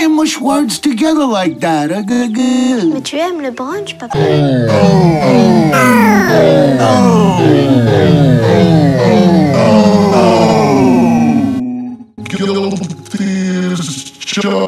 can't mush words together like that? Uh, g- g- Mais tu aimes le brunch, papa Guilty as charged.